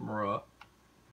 Bruh.